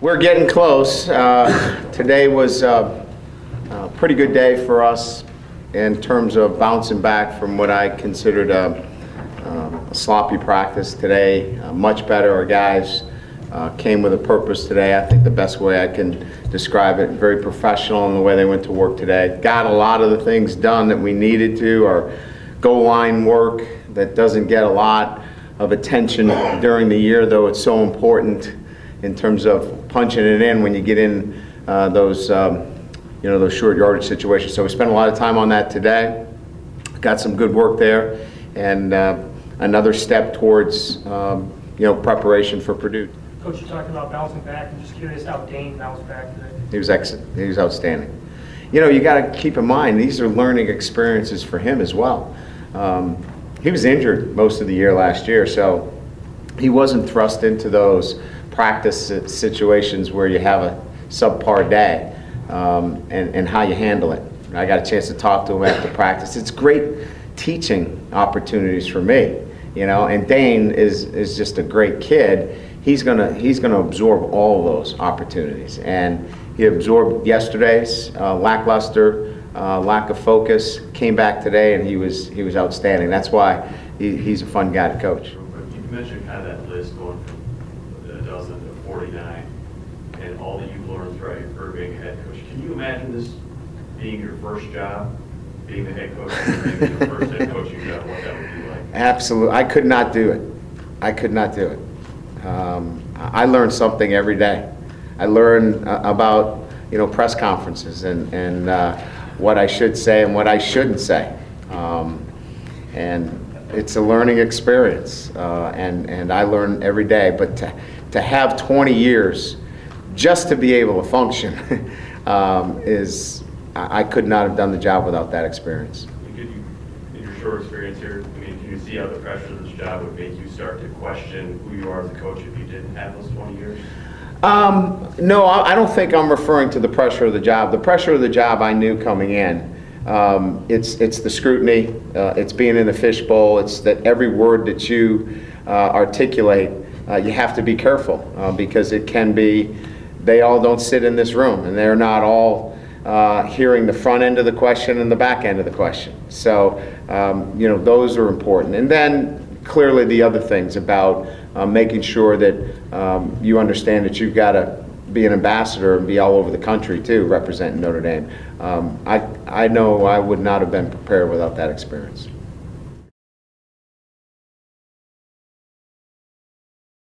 We're getting close. Uh, Today was uh, a pretty good day for us in terms of bouncing back from what I considered a um, a sloppy practice today. Uh, Much better. Our guys uh, came with a purpose today. I think the best way I can describe it, very professional in the way they went to work today. Got a lot of the things done that we needed to, our goal line work that doesn't get a lot of attention during the year, though it's so important in terms of punching it in when you get in uh, those, um, you know, those short yardage situations. So we spent a lot of time on that today. Got some good work there, and uh, another step towards, um, you know, preparation for Purdue. Coach, you talked about bouncing back. I'm just curious how Dayne bounced back today. He was excellent. He was outstanding. You know, you got to keep in mind these are learning experiences for him as well. Um, he was injured most of the year last year, so he wasn't thrust into those practice situations where you have a subpar day um, and, and how you handle it. I got a chance to talk to him after practice. It's great teaching opportunities for me, you know. And Dayne is is just a great kid. He's gonna he's gonna absorb all those opportunities, and he absorbed yesterday's uh, lackluster, uh, lack of focus. Came back today, and he was he was outstanding. That's why he, he's a fun guy to coach. You mentioned kind of that list going from a dozen to 49, and all that you've learned throughout your career being a head coach. Can you imagine this being your first job, being the head coach? Absolutely, I could not do it. I could not do it. Um, I I learn something every day. I learn uh, about you know press conferences and and uh, what I should say and what I shouldn't say, um, and it's a learning experience. Uh, and and I learn every day. But to to have 20 years just to be able to function um, is I I could not have done the job without that experience. Could you, in your short experience here, I mean, can you see how the pressure of this job would make you start to question who you are as a coach if you didn't have those 20 years? Um, no, I I don't think I'm referring to the pressure of the job. The pressure of the job I knew coming in. Um, it's, it's the scrutiny, uh, it's being in the fishbowl, it's that every word that you uh, articulate, uh, you have to be careful uh, because it can be, they all don't sit in this room and they're not all uh, hearing the front end of the question and the back end of the question. So, um, you know, those are important. And then clearly the other things about uh, making sure that um, you understand that you've got to be an ambassador and be all over the country too, representing Notre Dame. Um, I, I know I would not have been prepared without that experience.